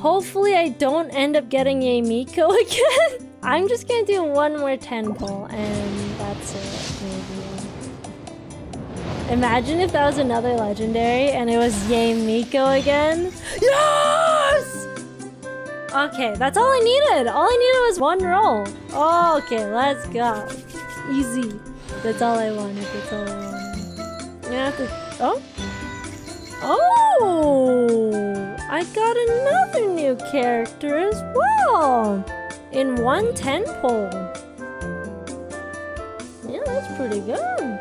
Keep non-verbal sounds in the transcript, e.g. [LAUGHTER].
Hopefully I don't end up getting Yae Miko [LAUGHS] again. I'm just gonna do one more 10 pull and that's it, maybe. Imagine if that was another legendary and it was Yae Miko again. Yes! Okay, that's all I needed. All I needed was one roll. Oh, okay, let's go. Easy. That's all I wanted. That's all I wanted. You have to. Oh? I got another new character as well! In one 10 pull. Yeah, that's pretty good.